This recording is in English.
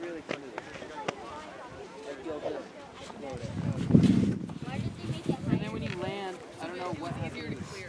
really fun to do. Like you'll just float it. And then when you land, I don't know what It's easier to clear.